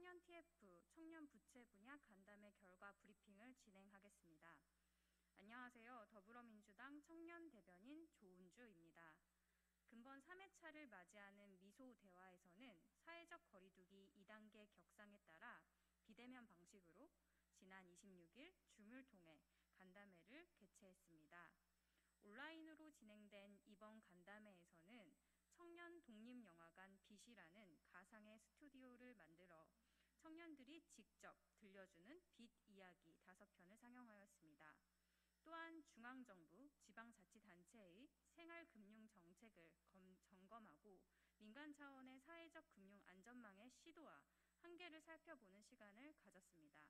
청년 TF 청년 부채 분야 간담회 결과 브리핑을 진행하겠습니다. 안녕하세요. 더불어민주당 청년 대변인 조은주입니다. 근본 3회차를 맞이하는 미소 대화에서는 사회적 거리두기 2단계 격상에 따라 비대면 방식으로 지난 26일 줌을 통해 간담회를 개최했습니다. 온라인으로 진행된 이번 간담회에서는 청년 독립영화관 빛이라는 가상의 스튜디오를 만들어 청년들이 직접 들려주는 빛 이야기 다섯 편을 상영하였습니다. 또한 중앙정부, 지방자치단체의 생활금융 정책을 점검하고 민간 차원의 사회적 금융 안전망의 시도와 한계를 살펴보는 시간을 가졌습니다.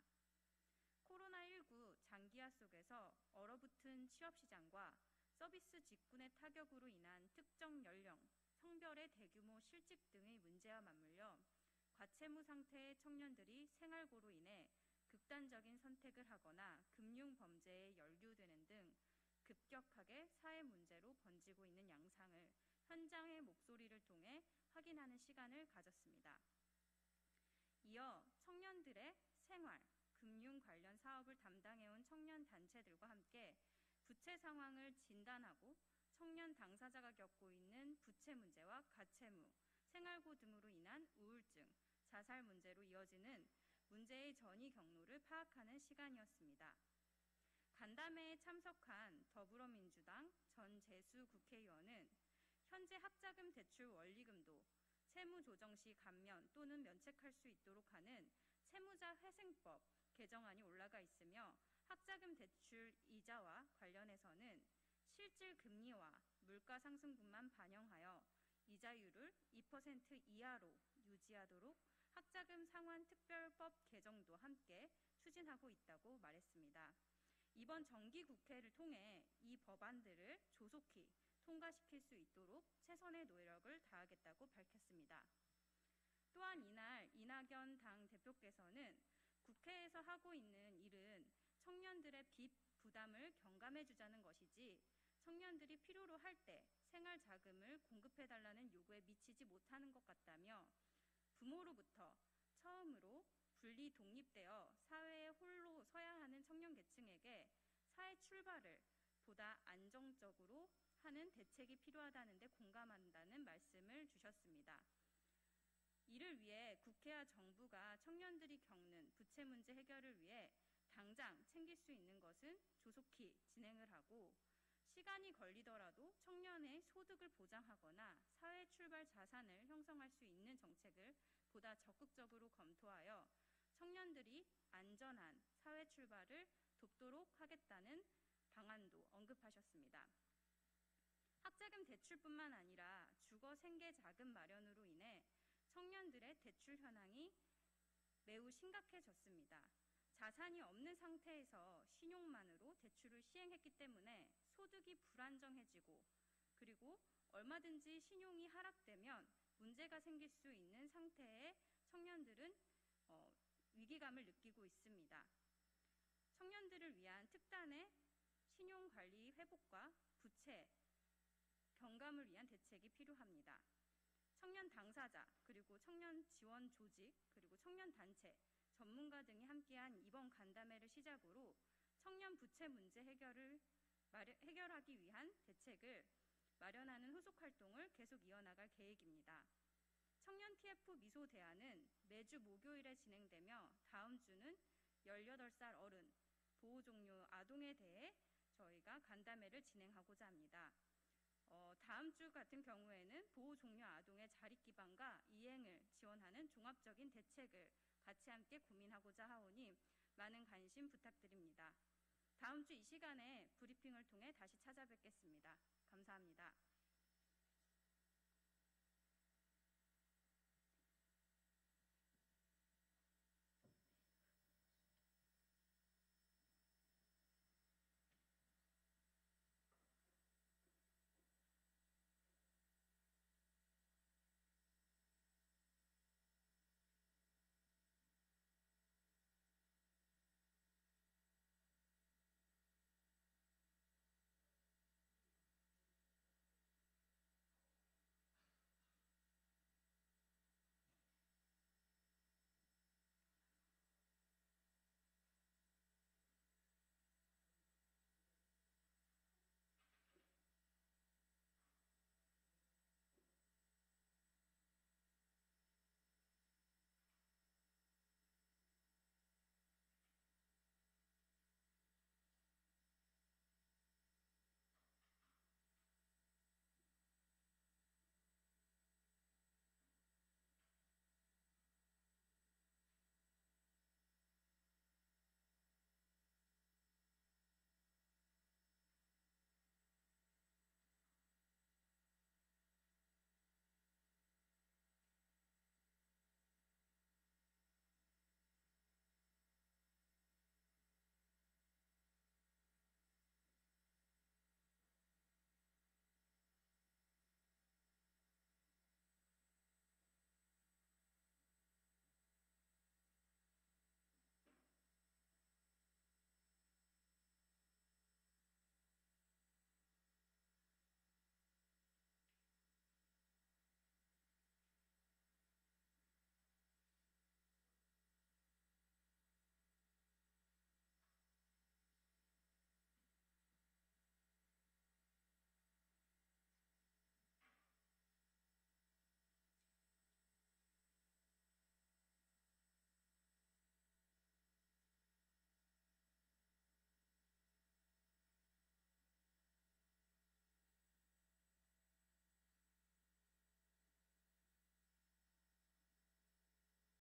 코로나19 장기화 속에서 얼어붙은 취업시장과 서비스 직군의 타격으로 인한 특정 연령, 성별의 대규모 실직 등의 문제와 맞물려 과채무 상태의 청년들이 생활고로 인해 극단적인 선택을 하거나 금융 범죄에 연루되는 등 급격하게 사회 문제로 번지고 있는 양상을 현장의 목소리를 통해 확인하는 시간을 가졌습니다. 이어 청년들의 생활, 금융 관련 사업을 담당해온 청년 단체들과 함께 부채 상황을 진단하고 청년 당사자가 겪고 있는 부채 문제와 가채무, 생활고 등으로 인한 우울증, 자살 문제로 이어지는 문제의 전이 경로를 파악하는 시간이었습니다. 간담회에 참석한 더불어민주당 전재수 국회의원은 현재 학자금 대출 원리금도 채무 조정 시 감면 또는 면책할 수 있도록 하는 채무자 회생법 개정안이 올라가 있으며 학자금 대출 이자와 관련해서는 실질 금리와 물가 상승분만 반영하여 이자율을 2% 이하로 유지하도록 학자금 상환 특별법 개정도 함께 추진하고 있다고 말했습니다. 이번 정기 국회를 통해 이 법안들을 조속히 통과시킬 수 있도록 최선의 노력을 다하겠다고 밝혔습니다. 또한 이날 이낙연 당 대표께서는 국회에서 하고 있는 일은 청년들의 빚 부담을 경감해 주자는 것이지 청년들이 필요로 할 때 생활 자금을 공급해 달라는 요구에 미치지 못하는 것 같다며 부모로부터 처음으로 분리 독립되어 사회에 홀로 서야 하는 청년 계층에게 사회 출발을 보다 안정적으로 하는 대책이 필요하다는데 공감한다는 말씀을 주셨습니다. 이를 위해 국회와 정부가 청년들이 겪는 부채 문제 해결을 위해 당장 챙길 수 있는 것은 조속히 진행을 하고 시간이 걸리더라도 청년의 소득을 보장하거나 사회 출발 자산을 형성할 수 있는 정책을 보다 적극적으로 검토하여 청년들이 안전한 사회 출발을 돕도록 하겠다는 방안도 언급하셨습니다. 학자금 대출뿐만 아니라 주거 생계 자금 마련으로 인해 청년들의 대출 현황이 매우 심각해졌습니다. 자산이 없는 상태에서 신용만으로 대출을 시행했기 때문에 소득이 불안정해지고 그리고 얼마든지 신용이 하락되면 문제가 생길 수 있는 상태의 청년들은 어, 위기감을 느끼고 있습니다. 청년들을 위한 특단의 신용관리 회복과 부채 경감을 위한 대책이 필요합니다. 청년 당사자, 그리고 청년 지원 조직, 그리고 청년 단체, 전문가 등이 함께한 이번 간담회를 시작으로 청년 부채 문제 해결을 해결하기 위한 대책을 마련하는 후속 활동을 계속 이어나갈 계획입니다. 청년 TF 미소 대화는 매주 목요일에 진행되며 다음 주는 18살 어른, 보호 종료 아동에 대해 저희가 간담회를 진행하고자 합니다. 어, 다음 주 같은 경우에는 보호 종료 아동의 자립 기반과 이행을 지원하는 종합적인 대책을 같이 함께 고민하고자 하오니 많은 관심 부탁드립니다. 다음 주 이 시간에 브리핑을 통해 다시 찾아뵙겠습니다. 감사합니다.